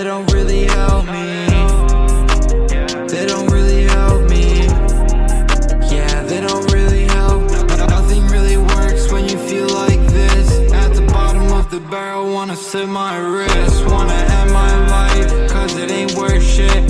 They don't really help me. They don't really help me. Yeah, they don't really help. Nothing really works when you feel like this. At the bottom of the barrel, wanna slit my wrist. Wanna end my life, cause it ain't worth shit.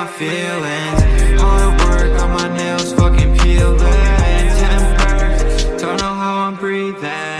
my feelings. Hard work on my nails fucking peeling Temper, don't know how I'm breathing.